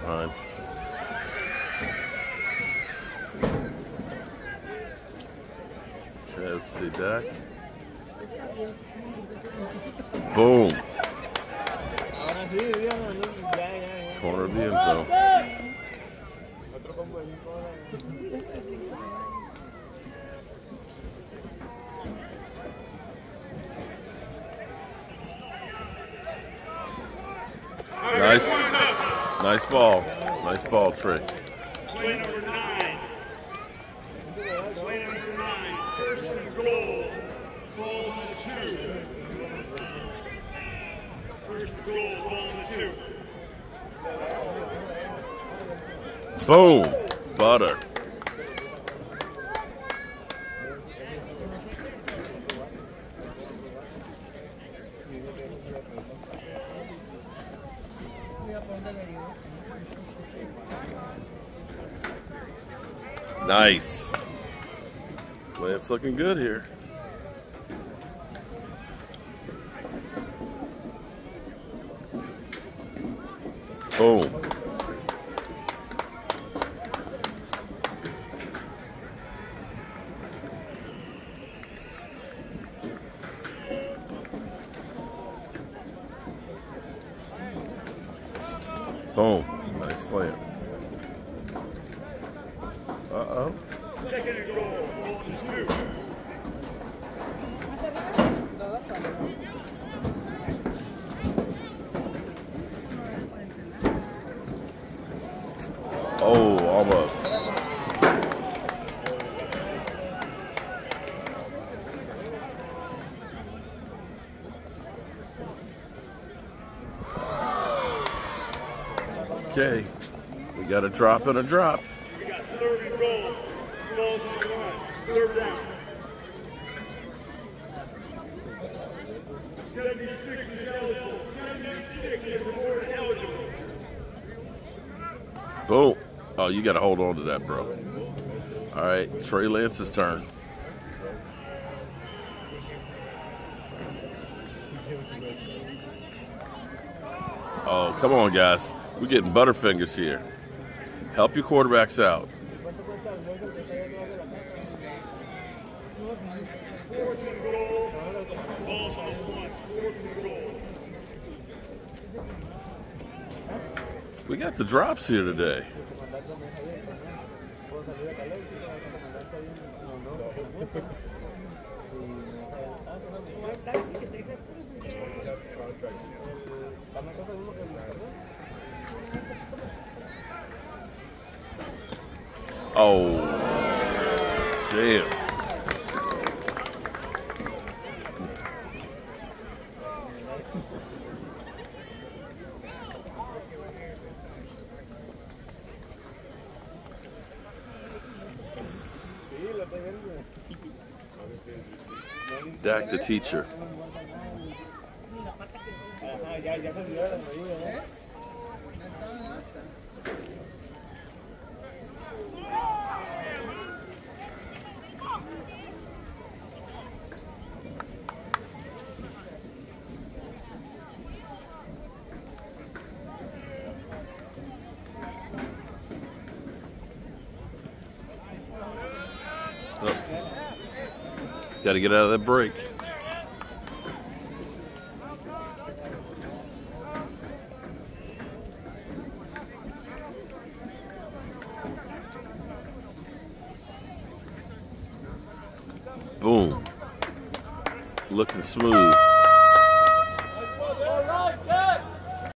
behind. Okay, let's see Dak. Boom. Corner of the end zone. Nice. Nice ball. Nice ball, Trey. Play number nine. Play number nine. First and goal. Two. First goal. Two. Boom. Butter. Nice. Lance looking good here. Boom. Boom. Nice slam. Uh-oh. Oh, almost. Okay, we got a drop and a drop. We got third and goal. Ball's on the line. Third down. 76 is eligible. 76 is award eligible. Boom. Oh, you got to hold on to that, bro. All right, Trey Lance's turn. Oh, come on, guys. We're getting butterfingers here. Help your quarterbacks out. Fourth and goal. Ball's on the one. Fourth and goal. We got the drops here today. Oh, damn. Dak the teacher. Got to get out of that break. Boom. Looking smooth.